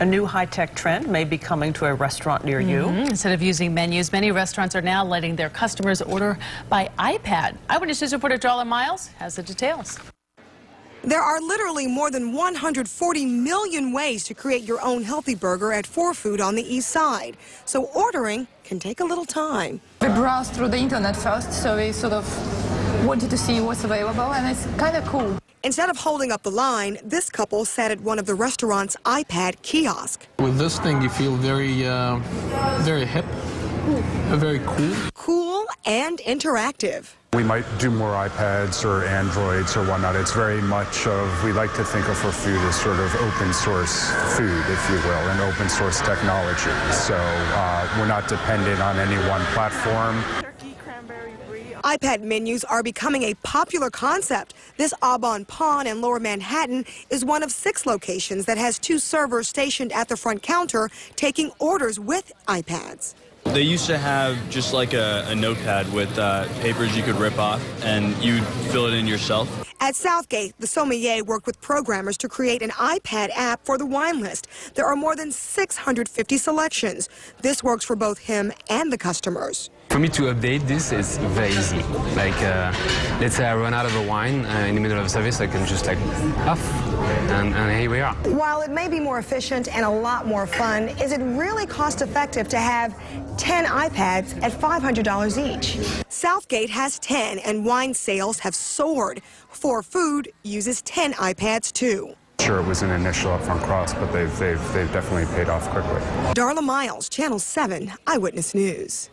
A new high-tech trend may be coming to a restaurant near you. Mm -hmm. Instead of using menus, many restaurants are now letting their customers order by iPad. Eyewitness News reporter Darla Miles has the details. There are literally more than 140 million ways to create your own healthy burger at 4Food on the east side. So ordering can take a little time. We browsed through the internet first, so we sort of wanted to see what's available, and it's kind of cool. Instead of holding up the line, this couple sat at one of the restaurant's iPad kiosk. With this thing, you feel very, uh, very hip, very cool. Cool and interactive. We might do more iPads or Androids or whatnot. It's very much of, we like to think of our food as sort of open source food, if you will, and open source technology. So uh, we're not dependent on any one platform. iPad menus are becoming a popular concept. This Au Bon Pain in Lower Manhattan is one of six locations that has two servers stationed at the front counter taking orders with iPads. They used to have just like a, a notepad with uh, papers you could rip off and you'd fill it in yourself. At Southgate, the sommelier worked with programmers to create an iPad app for the wine list. There are more than 650 selections. This works for both him and the customers. For me to update this is very easy. Like, uh, let's say I run out of a wine uh, in the middle of a service, I can just like off, and, and here we are. While it may be more efficient and a lot more fun, is it really cost effective to have 10 iPads at $500 each? Southgate has 10, and wine sales have soared. 4Food, uses 10 iPads too. Sure, it was an initial upfront cost, but they've, they've, they've definitely paid off quickly. Darla Miles, Channel 7, Eyewitness News.